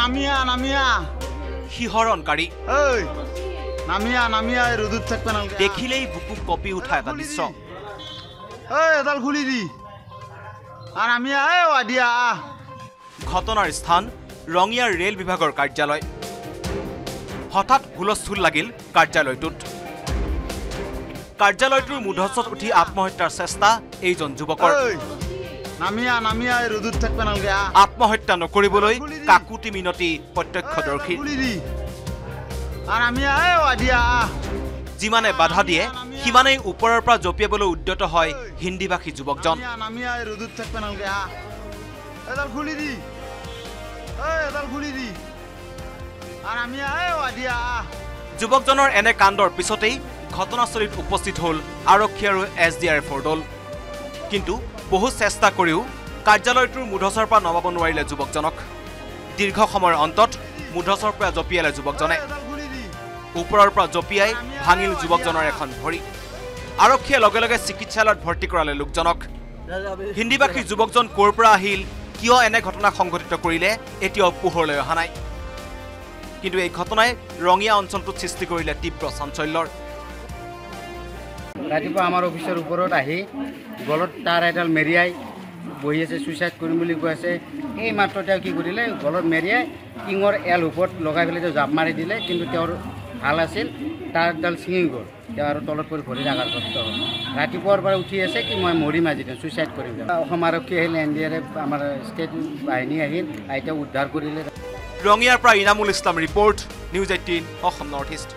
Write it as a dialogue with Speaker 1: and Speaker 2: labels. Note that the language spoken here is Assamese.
Speaker 1: নামিয়া নামিয়া।
Speaker 2: শিহৰণকাৰী।
Speaker 1: ঐ নামিয়া নামিয়া এই ৰ'দত থাকবা নালগে।
Speaker 2: দেখিলেই বুকু কঁপি উঠা এটা দৃশ্য।
Speaker 1: ঐ এডাল খুলি দি। আ নামিয়া এ ৱাদিয়া আহ
Speaker 2: ঘটনাৰ স্থান ৰঙিয়াৰ ৰেল বিভাগৰ কাৰ্যালয়। হঠাৎ হুলস্থুল লাগিল কাৰ্যালয়টোত। কাৰ্যালয়টোৰ মূধচত উঠি আত্মহত্যাৰ চেষ্টা এইজন যুৱকৰ। আত্মহত্যা নকৰিবলৈ কাকুতি মিনতি প্ৰত্যক্ষদৰ্শী যিমানে বাধা দিয়ে সিমানেই ওপৰৰ পৰা জঁপিয়াবলৈ উদ্যত হয় হিন্দীভাষী যুৱকজন। যুৱকজনৰ এনে কাণ্ডৰ পিছতেই ঘটনাস্থলীত উপস্থিত হ'ল আৰক্ষী আৰু এছ ডি আৰ এফৰ দল। কিন্তু বহু চেষ্টা কৰিও কাৰ্যালয়টোৰ মুধচৰ পৰা নমাব নোৱাৰিলে যুৱকজনক। দীৰ্ঘ সময়ৰ অন্তত মুধচৰ পৰা জঁপিয়ালে যুৱকজনে। ওপৰৰ পৰা জঁপিয়াই ভাঙিল যুৱকজনৰ এখন ভৰি। আৰক্ষীয়ে লগে লগে চিকিৎসালয়ত ভৰ্তি কৰালে লোকজনক। হিন্দীভাষী যুৱকজন ক'ৰ পৰা আহিল কিয় এনে ঘটনা সংঘটিত কৰিলে এতিয়াও পোহৰলৈ অহা নাই। কিন্তু এই ঘটনাই ৰঙিয়া অঞ্চলটোত সৃষ্টি কৰিলে তীব্ৰ চাঞ্চল্যৰ।
Speaker 3: ৰাতিপুৱা আমাৰ অফিচৰ ওপৰত আহি গলত তাৰ এডাল মেৰিয়াই বহি আছে ছুইচাইড কৰিম বুলি কৈ আছে। এই মাত্ৰ তেওঁ কি কৰিলে গলত মেৰিয়াই টিঙৰ এল ওপৰত লগাই পেলাই তেওঁ জাপ মাৰি দিলে কিন্তু তেওঁৰ ভাল আছিল তাৰ এডাল ছিঙি গ'ল। তেওঁ আৰু তলত পৰি ভৰিৰ আঘাতগ্ৰস্ত হ'ল। ৰাতিপুৱাৰ পৰা উঠি আছে কি মই মৰিম আজি তেওঁ ছুইচাইড কৰিম অসম আৰক্ষী আহিল এন ডি আৰ এফ আমাৰ ষ্টেট বাহিনী আহিল আহি তেওঁক উদ্ধাৰ কৰিলে।
Speaker 2: ৰঙিয়াৰ পৰা Inamul Islam report news eighteen Assam north east.